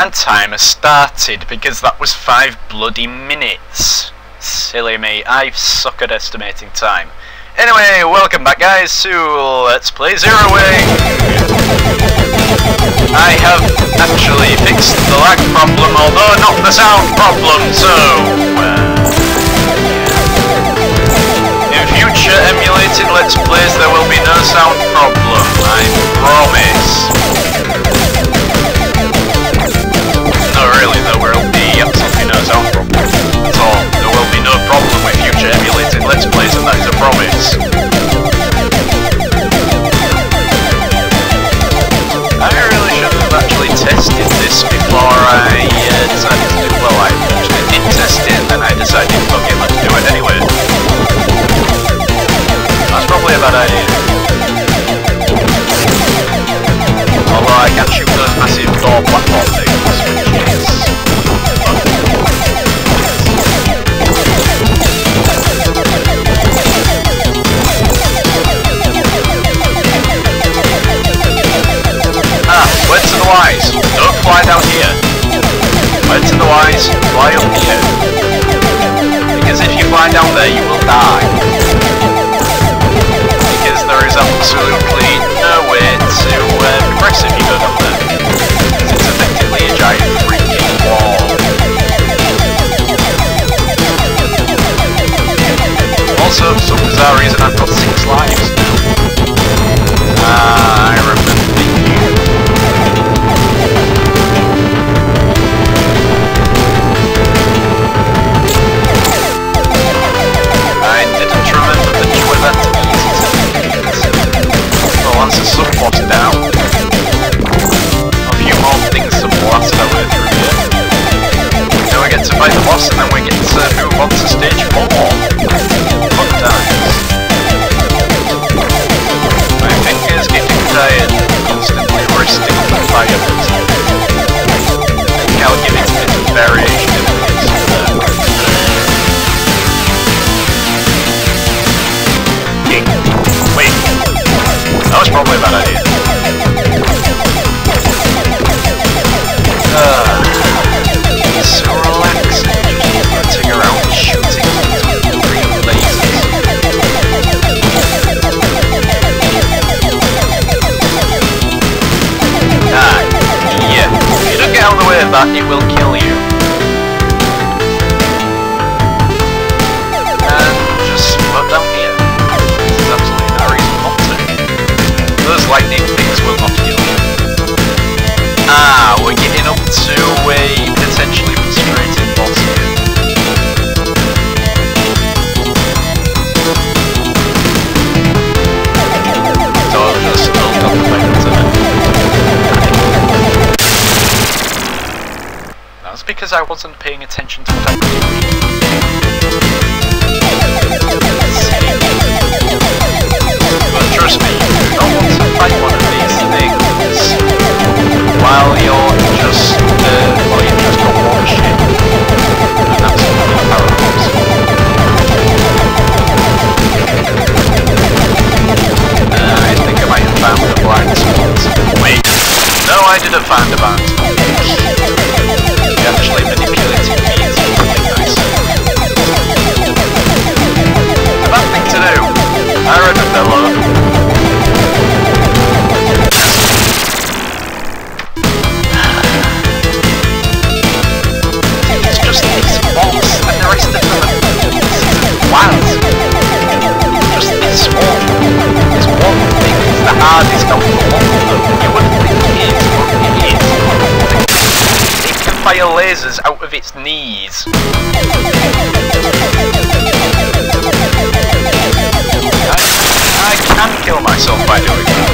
And time has started, because that was five bloody minutes. Silly me, I suck at estimating time. Anyway, welcome back guys to Let's Play Zero Wing! I have actually fixed the lag problem, although not the sound problem, so... Uh, in future emulated Let's Plays there will be no sound problem, I promise. is here, Because if you fly down there, you will die. Because there is absolutely no way to uh, progress if you go down there. Because it's effectively a giant freaking wall. Also, for some bizarre reason, I've got six lives. because I wasn't paying attention to what I was But trust me, no want to fight one of these things while you're just uh, lasers out of its knees. I, I can kill myself by doing that.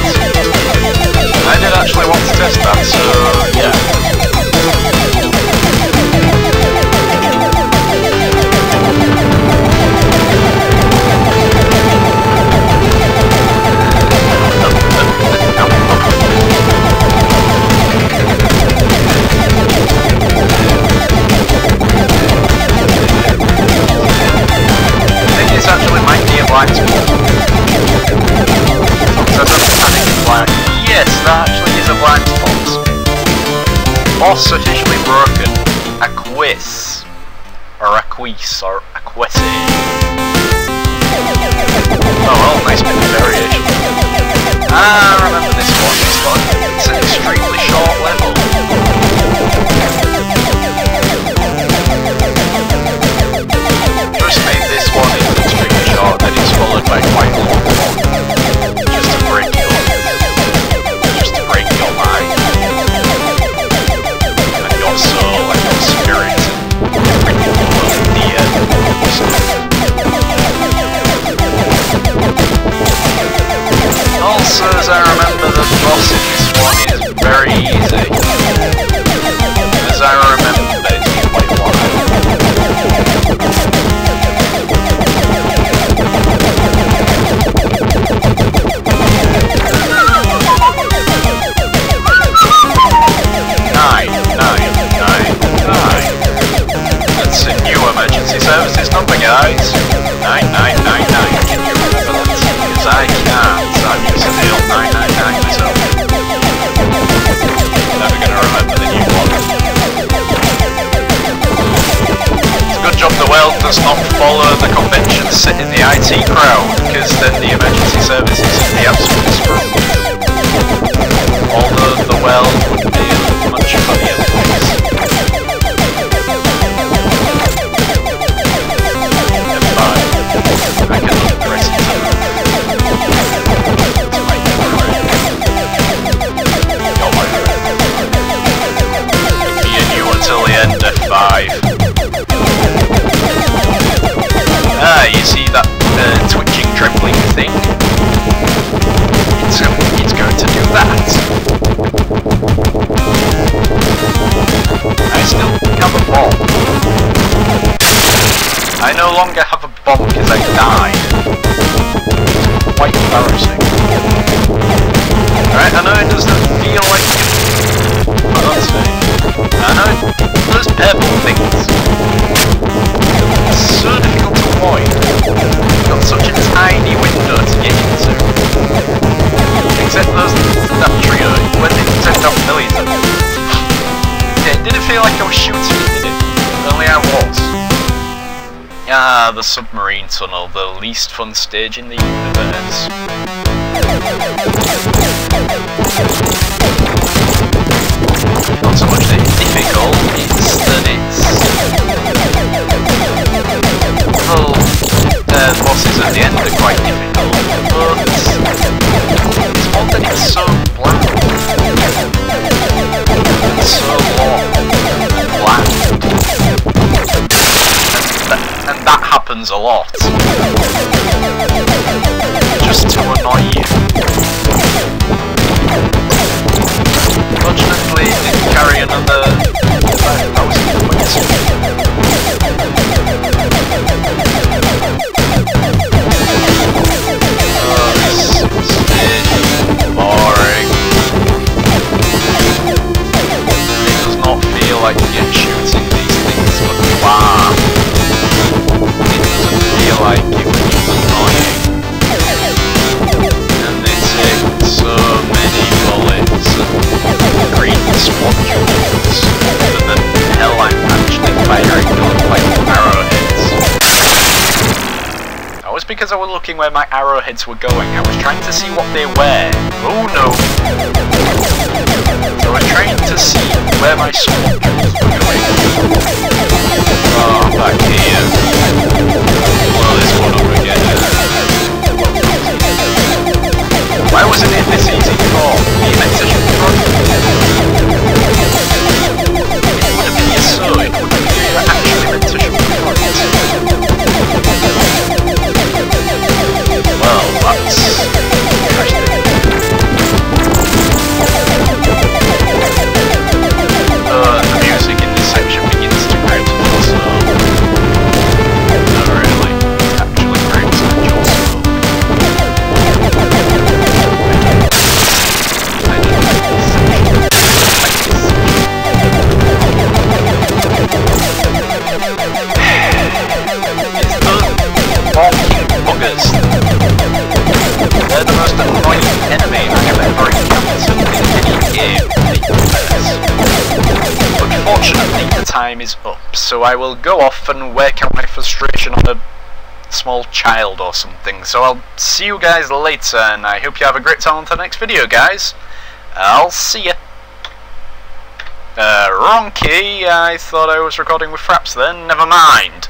I did actually want to test that, so yeah. Sufficiently broken? Acquis. Or Aquis. or acquisse. Oh well, nice bit of variation. in the IT crowd, because then the emergency services is be absolutely screwed. screw. Although the well would be a much funnier place. Never mind. I can look the rest of Five. because I died. Quite embarrassing. Alright, I know it doesn't feel like... Honestly. I know it does purple things. Ah, the submarine tunnel, the least fun stage in the universe. happens a lot. Just to annoy you. because I was looking where my arrowheads were going, I was trying to see what they were. Oh no! So I tried to see where my sword was going. Time is up, so I will go off and work out my frustration on a small child or something. So I'll see you guys later, and I hope you have a great time on the next video, guys. I'll see you. Uh, wrong key. I thought I was recording with Fraps then. Never mind.